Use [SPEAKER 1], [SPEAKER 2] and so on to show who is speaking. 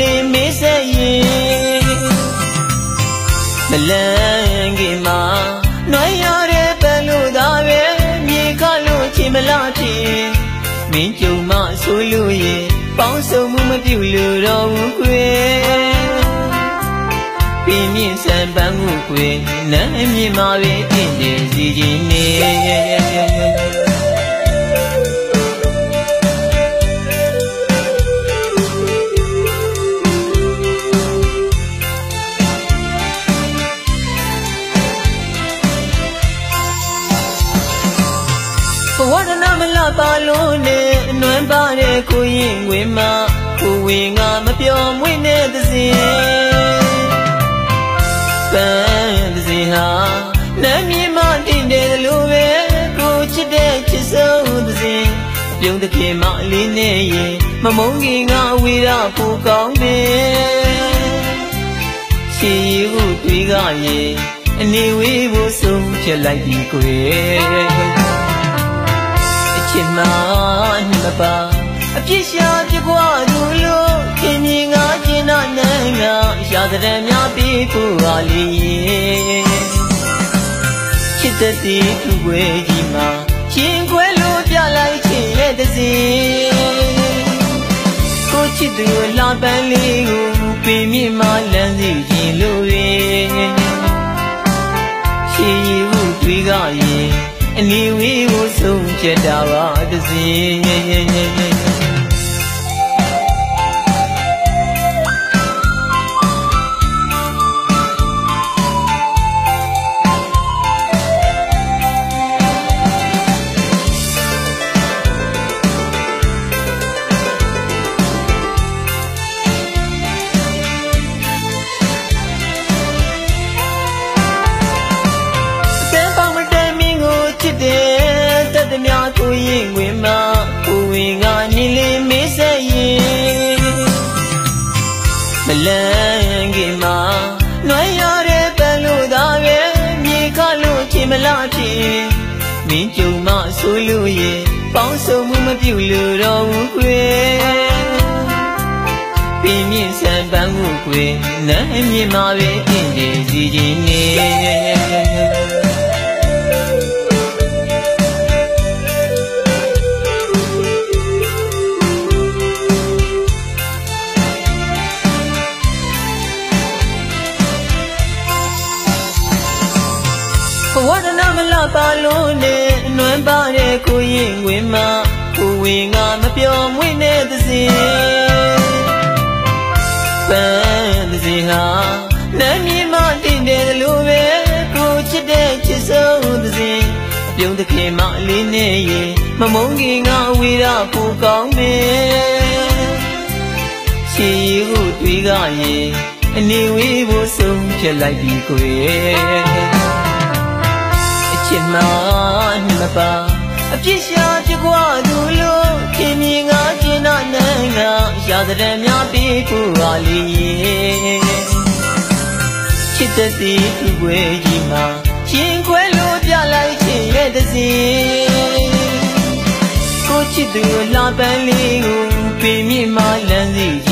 [SPEAKER 1] လေးမေးဆက်ရင်မလန်းခင်မှာနှွှဲရတဲ့ပန်လို့သာပဲမြေခလို့ချင်မလားချင်မင်းကြုံမဆိုလို့ရင်ပေါင်းစုံမှုမပြုလို့တော့ဘူးကွယ်ပင်မြင့်ဆံပန်းကိုကွယ်နမ်းမြင့်မာပဲတင့်တယ်စီခြင်းနေ ပါလို့နဲ့အနွမ်းပါတဲ့ကိုရင်ဝင်မှာကိုဝင်ကမပြောမွေ့တဲ့သစဉ်ပန်းသစဉ်ဟာနမ်းမြေမတင်တယ်လို့ပဲကိုချစ်တဲ့ချစ်ဆုံးသစဉ်ပြုံးတဲ့ခင်မအလေးနဲ့ရင်မမုန်းခင်ကအဝေးရပူကောင်းတယ်ရှည်ရခုတွေးကရင်အနေဝေးဖို့ဆုံးဖြစ်လိုက်ပြီကွယ် ချင်မှနှမပါအပြစ်ရှာပြပွားသူလို့ခင်မြင်ငါကျင်နာနဲ့ငါရာဇရများပြီးဖို့ပါလေချစ်တဲ့တီသူွယ်ကြီးမှာရှင်ခွဲလို့ပြလိုက်ချင်ရဲ့တစီကိုချစ်သူလာပန်းလေးကို ဖြတ်တာပါတစီ ရင်ဝင်မှာကိုဝင်ကညီလေးမေးဆက်ရင်မလန်းကြီးမှာနှွဲရတဲ့ပန်လို့သာပဲမြေခလို့ချင်မလားဖြစ်မင်းကြုံမဆိုလို့ရင်ပေါင်းစုံမှုမပြုလို့တော့ဘူးခွေပြင်းမြင့်စံပန်းကိုခွေနားမြင်မှာပဲအင်းဒီ နာမလပါလို့နဲ့အနွမ်းပါတဲ့ကိုရင်ဝင်မှာကိုဝင်ကမပြောမွေ့တဲ့သစဉ်ပန်းသစဉ်ဟာနမ်းမြေမတင်တယ်လို့ပဲကိုချစ်တဲ့ချစ်ဆုံးသစဉ်ပြုံးတဲ့ခင်မအလေးနဲ့ရင်မမုန်းခင်ကဝေရပူကောင်းတယ်ရှည်ရီကိုတွေးကရင်အနေဝေးဖို့ဆုံးဖြစ်လိုက်ပြီကွယ် ချင်မှနှမပါအပြစ်ရှာပြကွာသူလို့ခင်မြင်ငါကျင်နာနန်းငါရာဇရများပြီးဖို့ပါလေချစ်တဲ့တီသူွယ်ကြီးမှာရှင်ခွဲလို့ပြလိုက်ချင်ရဲ့တစီကိုချစ်သူလာပန်းလေးကိုပြင်းမြင့်မှလမ်းစီ